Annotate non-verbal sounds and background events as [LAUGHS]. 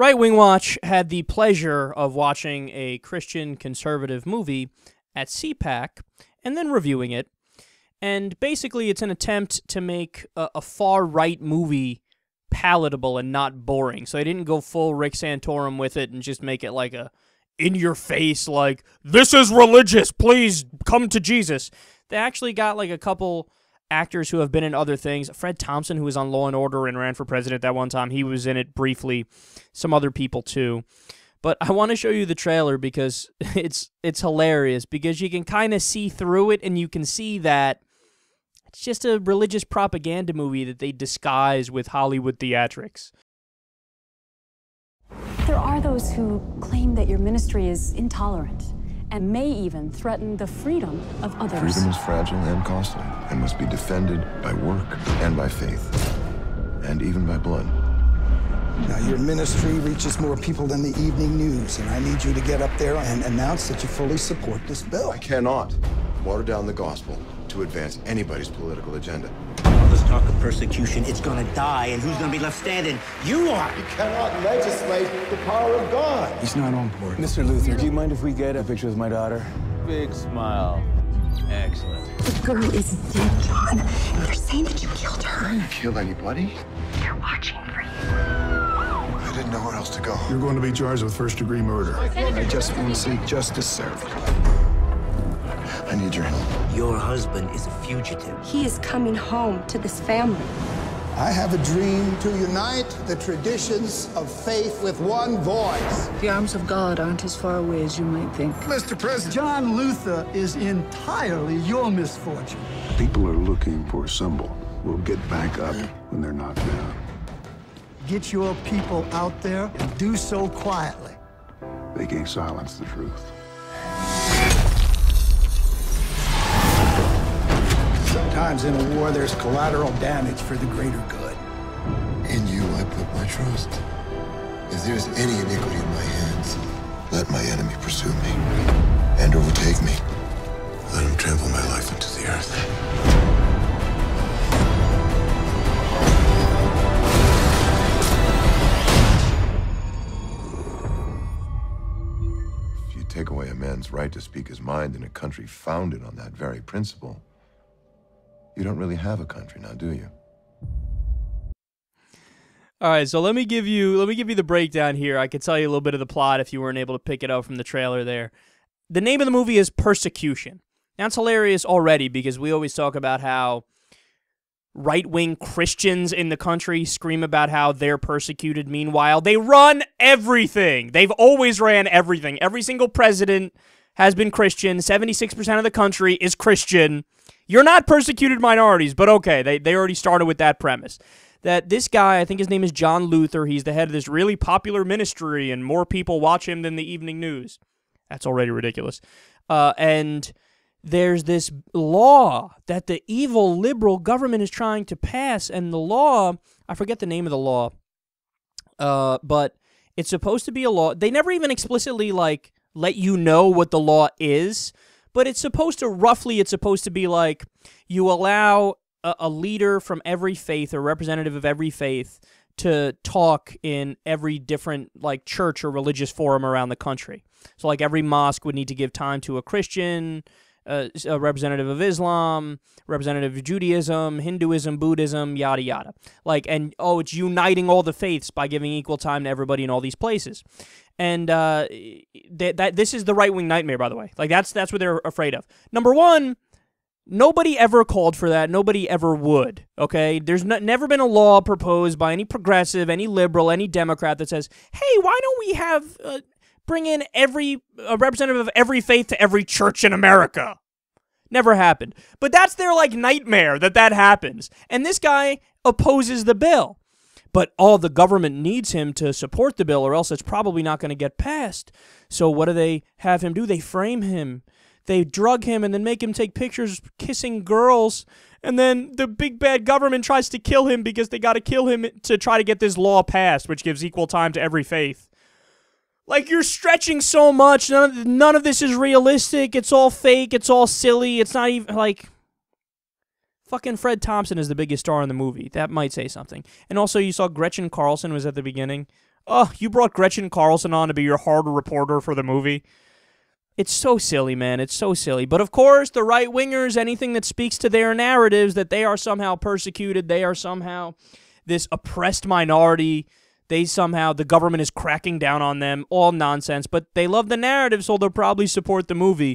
Right Wing Watch had the pleasure of watching a Christian conservative movie at CPAC and then reviewing it. And basically, it's an attempt to make a, a far right movie palatable and not boring. So I didn't go full Rick Santorum with it and just make it like a in your face, like, this is religious, please come to Jesus. They actually got like a couple actors who have been in other things. Fred Thompson, who was on Law and Order and ran for president that one time, he was in it briefly. Some other people too. But I want to show you the trailer because [LAUGHS] it's it's hilarious because you can kind of see through it and you can see that it's just a religious propaganda movie that they disguise with Hollywood theatrics. There are those who claim that your ministry is intolerant and may even threaten the freedom of others. Freedom is fragile and costly and must be defended by work and by faith, and even by blood. Now, your ministry reaches more people than the evening news, and I need you to get up there and announce that you fully support this bill. I cannot water down the gospel to advance anybody's political agenda. All this talk of persecution, it's gonna die, and who's gonna be left standing? You are! You cannot legislate the power of God. He's not on board. Mr. Luther, do you mind if we get a picture with my daughter? Big smile. Excellent. The girl is dead, John. And they're saying that you killed her. I didn't kill anybody. They're watching for you. I didn't know where else to go. You're going to be charged with first degree murder. I just want to see justice served. I need your help. Your husband is a fugitive. He is coming home to this family. I have a dream to unite the traditions of faith with one voice. The arms of God aren't as far away as you might think. Mr. President, John Luther is entirely your misfortune. people are looking for a symbol. We'll get back up when they're knocked down. Get your people out there and do so quietly. They can't silence the truth. Sometimes in a war, there's collateral damage for the greater good. In you I put my trust. If there is any iniquity in my hands, let my enemy pursue me and overtake me. Let him trample my life into the earth. If you take away a man's right to speak his mind in a country founded on that very principle, you don't really have a country now, do you? All right, so let me give you let me give you the breakdown here. I could tell you a little bit of the plot if you weren't able to pick it up from the trailer there. The name of the movie is Persecution. Now it's hilarious already because we always talk about how right-wing Christians in the country scream about how they're persecuted. Meanwhile, they run everything. They've always ran everything. Every single president has been Christian. 76% of the country is Christian. You're not persecuted minorities, but okay, they, they already started with that premise that this guy, I think his name is John Luther, he's the head of this really popular ministry, and more people watch him than the evening news. That's already ridiculous. Uh, and there's this law that the evil liberal government is trying to pass, and the law, I forget the name of the law, uh, but it's supposed to be a law. They never even explicitly like let you know what the law is, but it's supposed to roughly, it's supposed to be like you allow a, a leader from every faith or representative of every faith to talk in every different like church or religious forum around the country. So like every mosque would need to give time to a Christian, uh, a representative of Islam, representative of Judaism, Hinduism, Buddhism, yada yada. Like and oh, it's uniting all the faiths by giving equal time to everybody in all these places. And uh, that, that this is the right wing nightmare, by the way. Like that's that's what they're afraid of. Number one, Nobody ever called for that. Nobody ever would. Okay? There's never been a law proposed by any progressive, any liberal, any Democrat that says, hey, why don't we have, uh, bring in every a representative of every faith to every church in America? Never happened. But that's their, like, nightmare that that happens. And this guy opposes the bill. But all the government needs him to support the bill, or else it's probably not going to get passed. So what do they have him do? They frame him they drug him and then make him take pictures kissing girls and then the big bad government tries to kill him because they got to kill him to try to get this law passed which gives equal time to every faith like you're stretching so much. None of, none of this is realistic. It's all fake. It's all silly. It's not even like fucking fred thompson is the biggest star in the movie. That might say something. And also you saw gretchen carlson was at the beginning. Oh, you brought Gretchen Carlson on to be your hard reporter for the movie. It's so silly, man. It's so silly. But of course, the right wingers, anything that speaks to their narratives that they are somehow persecuted, they are somehow this oppressed minority, they somehow, the government is cracking down on them, all nonsense. But they love the narrative, so they'll probably support the movie.